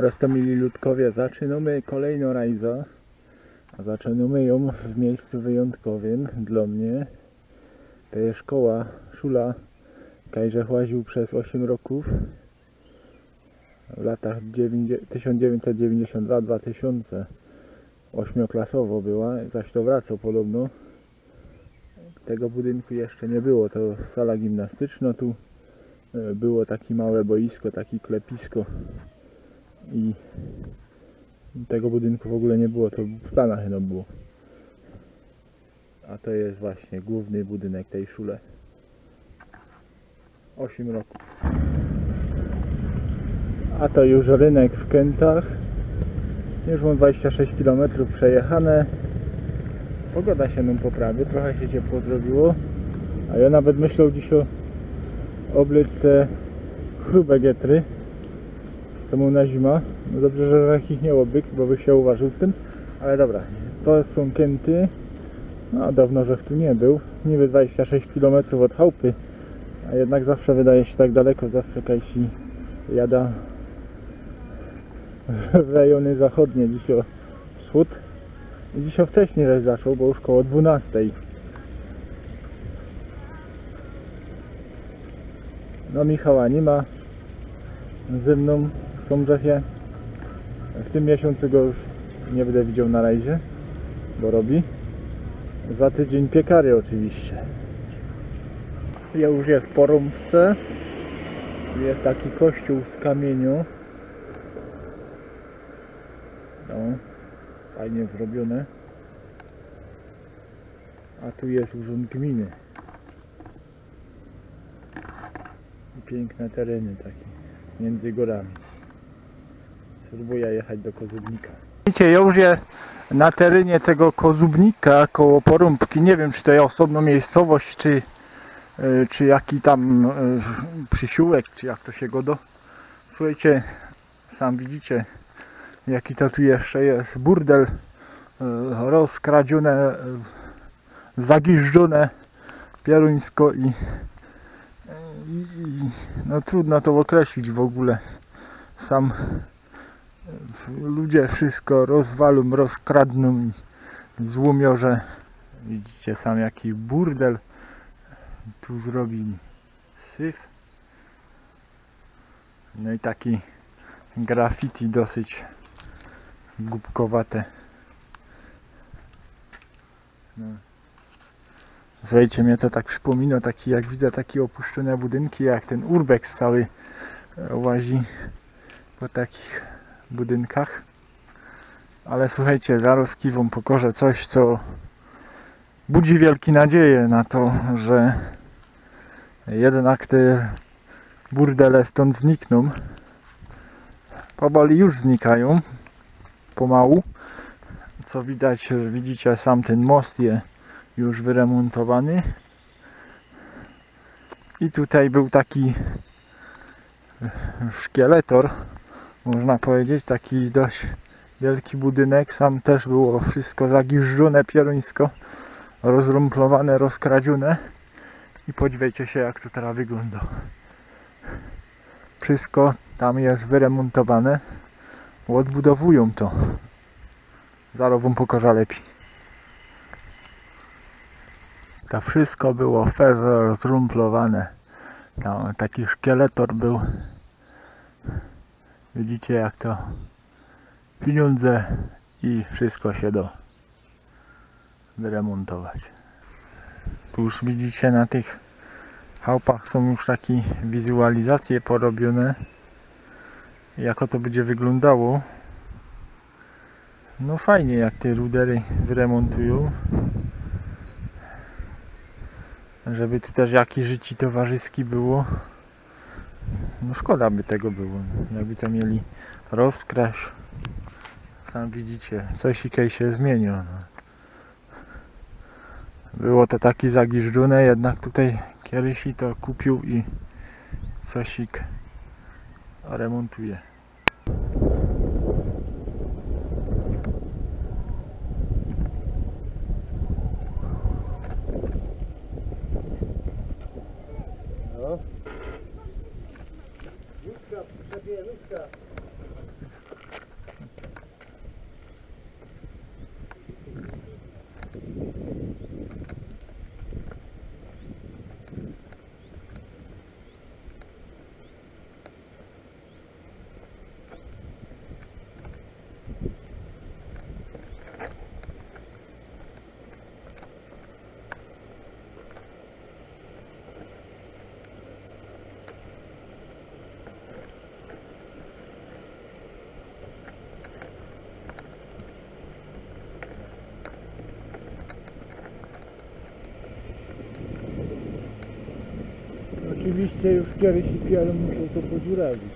Roztomili ludkowie, zaczynamy kolejną rajzę. A zaczynamy ją w miejscu wyjątkowym dla mnie. To jest szkoła, szula, kajże łaził przez 8 roków. W latach 1992-2000 ośmioklasowo była, zaś to wracał podobno. Tego budynku jeszcze nie było, to sala gimnastyczna, tu e, było takie małe boisko, takie klepisko i tego budynku w ogóle nie było, to w planach chyba było. A to jest właśnie główny budynek tej szule. 8 roku. A to już rynek w Kętach. Już mam 26 km przejechane. Pogoda się nam poprawi, trochę się ciepło zrobiło. A ja nawet myślał dziś o oblec te chrube getry co mu na zima. No dobrze, że takich nie obyk, bo by się uważył w tym. Ale dobra, to są Kęty. No dawno, że tu nie był. Niby 26 km od chałupy. A jednak zawsze wydaje się tak daleko, zawsze Kajsi jada w rejony zachodnie. O wschód. I o wcześniej żeś zaczął, bo już koło 12. No Michała nie ma ze mną w Sąbrzewie. W tym miesiącu go już nie będę widział na rajzie, bo robi. Za tydzień piekary oczywiście. Ja już jest w Porąbce. Tu Jest taki kościół z kamieniu. No, fajnie zrobione. A tu jest urząd gminy. Piękne tereny takie między górami. Spróbuję jechać do Kozubnika. Widzicie, ja już na terenie tego Kozubnika koło Porąbki. Nie wiem, czy to jest osobna miejscowość, czy, y, czy jaki tam y, przysiłek, czy jak to się go do. Słuchajcie, sam widzicie, jaki to tu jeszcze jest burdel y, rozkradzione, zagiżdżone pieruńsko i, i, i no trudno to określić w ogóle. Sam e, ludzie wszystko rozwalą, rozkradną i złomiorze. Widzicie sam jaki burdel tu zrobili syf. No i taki graffiti dosyć głupkowate. No. Słuchajcie, mnie to tak przypomina, taki jak widzę takie opuszczone budynki, jak ten urbex cały e, łazi po takich budynkach. Ale słuchajcie, zaraz kiwą pokorze coś, co budzi wielkie nadzieje na to, że jednak te burdele stąd znikną. Powoli już znikają, pomału. Co widać, że widzicie sam ten most je już wyremontowany i tutaj był taki szkieletor można powiedzieć, taki dość wielki budynek, sam też było wszystko zagiżdżone pieruńsko rozrumplowane, rozkradzione. I podziwiajcie się jak to teraz wygląda. Wszystko tam jest wyremontowane. Odbudowują to. Zaraz wam pokażę lepiej. To wszystko było fezo zrumplowane. Tam taki szkieletor był. Widzicie jak to pieniądze i wszystko się do wyremontować. Tu już widzicie na tych chałupach są już takie wizualizacje porobione jako to będzie wyglądało no fajnie jak te rudery wyremontują żeby tu też jakiś życie towarzyski było no szkoda by tego było jakby to mieli rozkraść sam widzicie coś i się zmieniło no. było to taki zagiżdżone jednak tutaj kiedyś to kupił i cosik remontuje Oczywiście już kiedyś i musiał to podziurawić.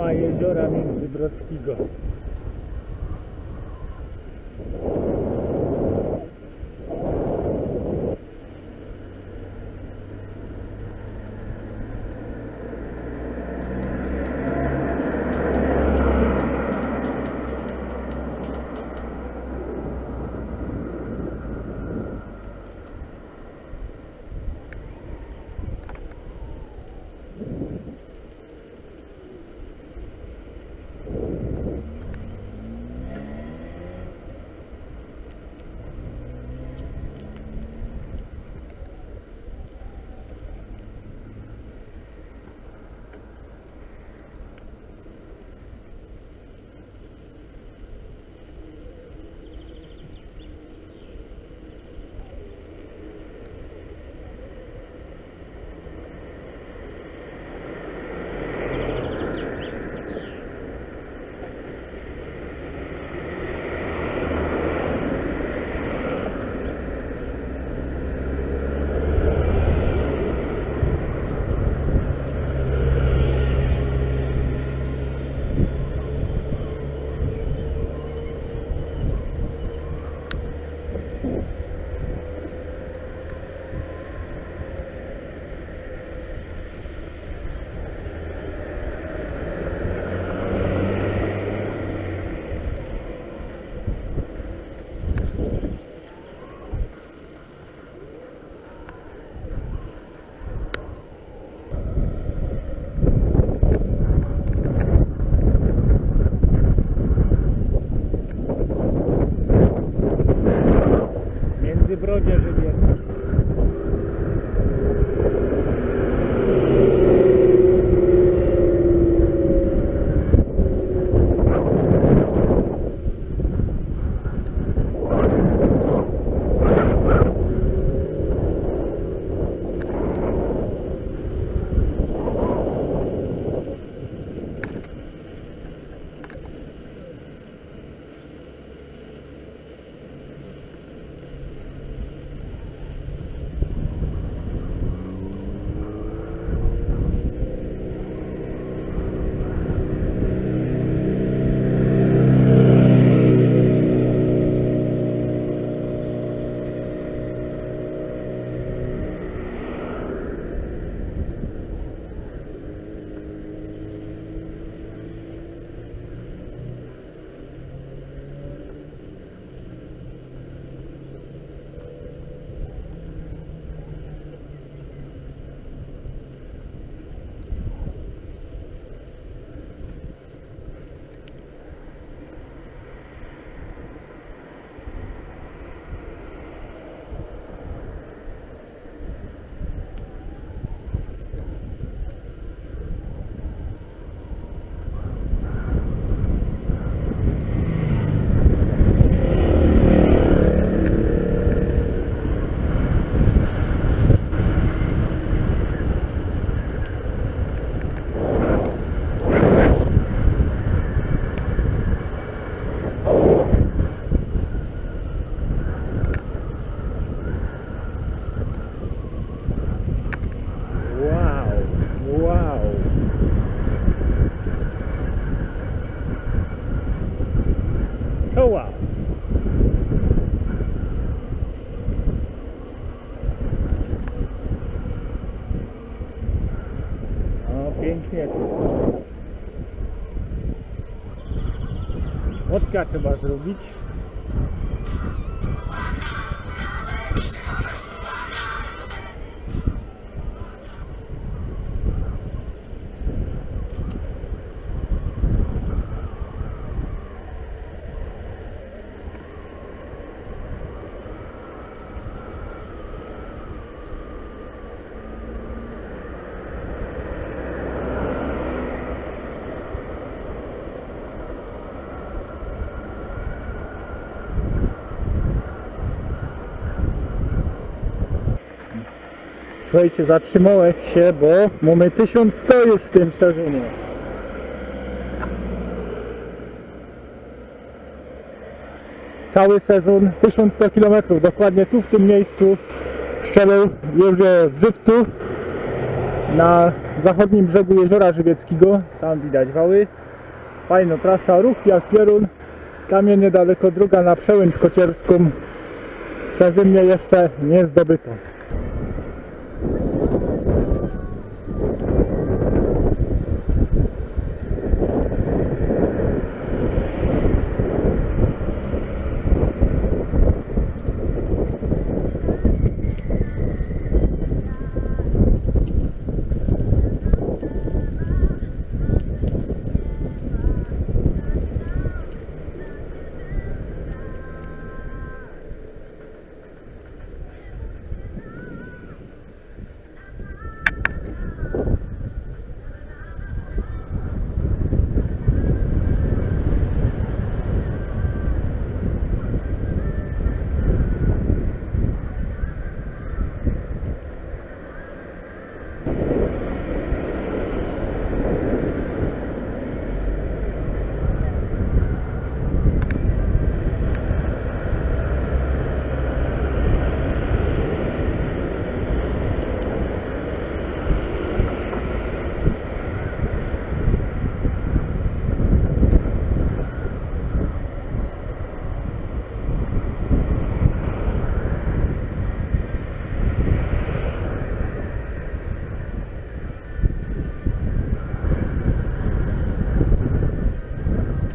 Brama jeziora Międzybrodzkiego. Międzybrodzie Żywieckie. Wodka trzeba zrobić. Słuchajcie, zatrzymałem się, bo mamy 1100 już w tym sezonie. Cały sezon 1100 km, dokładnie tu w tym miejscu strzelę już w żywcu na zachodnim brzegu Jeziora Żywieckiego. Tam widać wały. Fajna trasa, ruch jak piorun. Tam jest niedaleko droga na przełęcz kocierską. Przeze mnie jeszcze nie zdobyto.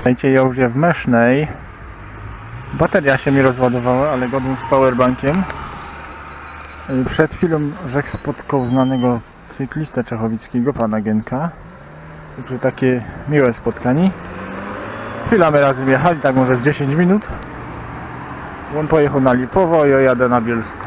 Słuchajcie, ja już je w Mesznej. Bateria się mi rozładowała, ale godłem z powerbankiem. Y, Przed chwilą Rzech spotkał znanego cyklistę czechowickiego, pana Gienka. Także takie miłe spotkanie. Chwila my razem jechali, tak może z 10 minut. On pojechał na Lipowo, ja jadę na Bielsko.